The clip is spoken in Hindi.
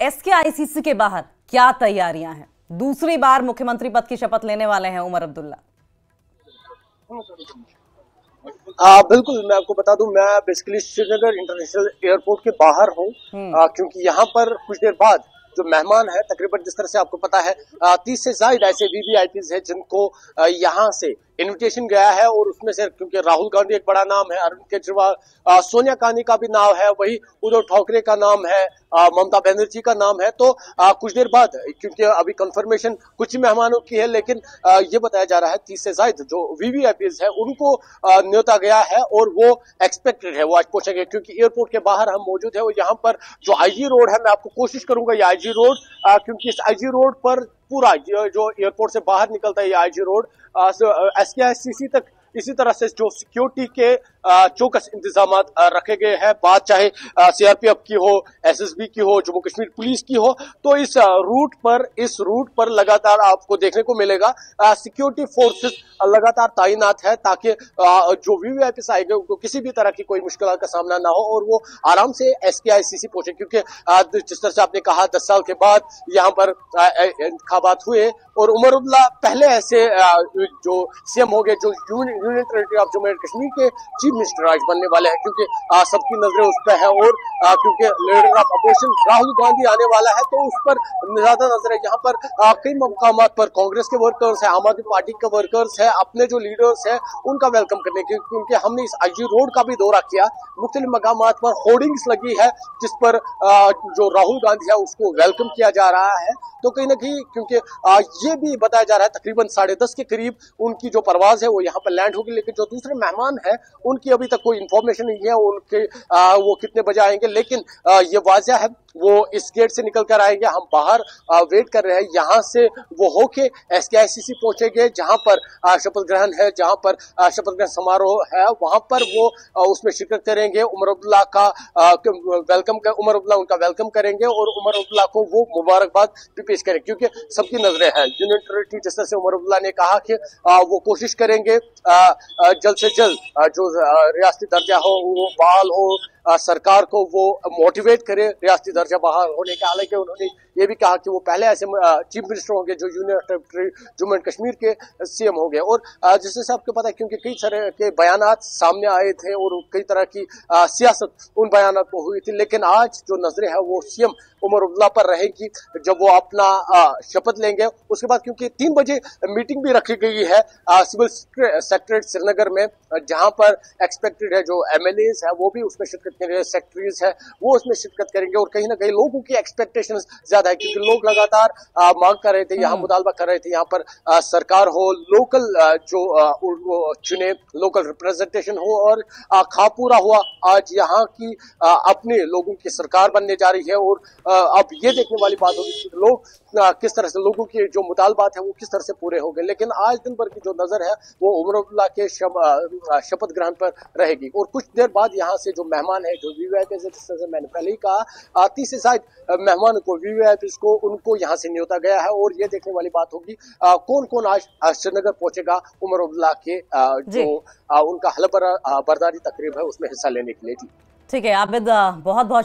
एस के आईसीसी के बाहर क्या तैयारियाँ हैं? दूसरी बार मुख्यमंत्री पद की शपथ लेने वाले हैं उमर अब्दुल्ला। आ, बिल्कुल मैं आपको बता दूँ मैं बेसिकली श्रीनगर इंटरनेशनल एयरपोर्ट के बाहर हूँ। क्योंकि यहाँ पर कुछ देर बाद जो मेहमान है तकरीबन जिस तरह से आपको पता है तीस से ज़्यादा ऐसे वीवीआईपी है जिनको यहाँ से इनविटेशन गया है और उसमें से क्योंकि राहुल गांधी एक बड़ा नाम है अरविंद केजरीवाल सोनिया गांधी का भी नाम है वही उद्धव ठाकरे का नाम है ममता बनर्जी का नाम है। तो आ, कुछ देर बाद क्योंकि अभी कंफर्मेशन कुछ मेहमानों की है लेकिन आ, ये बताया जा रहा है तीस से ज़्यादा जो वीवीआईपी है उनको न्योता गया है और वो एक्सपेक्टेड है वो आज पहुँचेंगे क्योंकि एयरपोर्ट के बाहर हम मौजूद है और यहाँ पर जो आईजी रोड है मैं आपको कोशिश करूँगा ये आईजी रोड क्योंकि इस आईजी रोड पर पूरा जो एयरपोर्ट से बाहर निकलता है ये आईजी रोड एस के तक इसी तरह से जो सिक्योरिटी के चौकस इंतज़ाम रखे गए हैं, बात चाहे सीआरपीएफ की हो एसएसबी की हो, जम्मू कश्मीर पुलिस की हो तो इस रूट पर, इस रूट पर लगातार आपको देखने को मिलेगा। सिक्योरिटी फोर्सेस लगातार तैनात है ताकि जो वीवीआईपी आएँगे, उनको किसी भी तरह की कोई मुश्किल का सामना ना हो और वो आराम से एस के आई सी सी पहुँचे। क्योंकि जिस तरह से आपने कहा, दस साल के बाद यहाँ पर इंतबात हुए और उमरुल्ला पहले ऐसे जो सीएम हो गए, जो union territory of Jammu and Kashmir के चीफ मिनिस्टर आज बनने वाले हैं, क्योंकि सबकी नज़रें उस पर है और क्योंकि leader of opposition Rahul Gandhi आने वाला है तो उस पर ज़्यादा नज़र है। यहाँ पर कई मकाम पर कांग्रेस के वर्कर्स है, आम आदमी पार्टी के वर्कर्स है, अपने जो लीडर्स है, उनका वेलकम करने के क्योंकि हमने इस आई रोड का भी दौरा किया। मुख्तलि मकाम पर होर्डिंग्स लगी है, जिस पर जो राहुल गांधी है, उसको वेलकम किया जा रहा है। तो कहीं ना कहीं, क्योंकि ये भी बताया जा रहा है, तकरीबन साढ़े दस के करीब उनकी जो परवाज है, वो यहाँ पर लैंड होगी लेकिन जो दूसरे मेहमान हैं उनकी अभी तक कोई इन्फॉर्मेशन नहीं है उनके आ, वो कितने बजे आएँगे लेकिन आ, ये वाजह है वो इस गेट से निकल कर आएँगे। हम बाहर वेट कर रहे हैं। यहाँ से वो होके एस के आई सी सी पहुँचेंगे जहाँ पर शपथ ग्रहण है जहाँ पर शपथ ग्रहण समारोह है। वहाँ पर वो उसमें शिरकत करेंगे। उमर अब्दुल्ला का वेलकम कर, उमर अब्दुल्ला उनका वेलकम करेंगे और उमर अब्दुल्ला को वो मुबारकबाद भी पेश करेंगे क्योंकि सबकी नज़रें हैं। यूनियन जैसे से उमर अब्दुल्ला ने कहा कि वो कोशिश करेंगे जल्द से जल्द जो रियासती दर्जा हो वो बहाल हो सरकार को वो मोटिवेट करे, रियासती दर्जा बहाल होने के, हालाँकि उन्होंने ये भी कहा कि वो पहले ऐसे चीफ मिनिस्टर होंगे जो union territory Jammu and Kashmir के सीएम होंगे। और जिससे आपको पता है, क्योंकि कई तरह के बयान सामने आए थे और कई तरह की सियासत उन बयान को हुई थी, लेकिन आज जो नज़रें है, वो सीएम उमर उल्ला पर रहेगी, जब वो अपना शपथ लेंगे। उसके बाद क्योंकि तीन बजे मीटिंग भी रखी गई है सिविल सेक्रेटरी श्रीनगर में, जहाँ पर एक्सपेक्टेड है, जो एमएलए है, वो भी उसमें शिरकत करेंगे सेक्रेटरीज है वो उसमें शिरकत करेंगे और कहीं ना कहीं लोगों की एक्सपेक्टेशन ज़्यादा है क्योंकि लोग लगातार मांग कर रहे थे यहाँ हम्म। मुतालबा कर रहे थे यहाँ पर सरकार हो लोकल जो चुने लोकल रिप्रेजेंटेशन हो और खापूरा हुआ आज यहाँ की अपने लोगों की सरकार बनने जा रही है और अब ये देखने वाली बात होगी कि लोग किस तरह से लोगों के जो मुतालबात है वो किस तरह से पूरे हो गए लेकिन आज दिन भर की जो नज़र है वो उमरुल्ला के शपथ ग्रहण पर रहेगी और कुछ देर बाद यहाँ से जो मेहमान है जो वी वी आई पी से मैंने पहले ही कहा तीस से शायद मेहमान को वी वी आई पी को उनको यहाँ से न्योता गया है और ये देखने वाली बात होगी कौन कौन आज श्रीनगर पहुंचेगा उमर अब्दुल्ला के जो उनका हल बरदारी तकरीब है उसमें हिस्सा लेने के लिए जी। ठीक है आबिद बहुत बहुत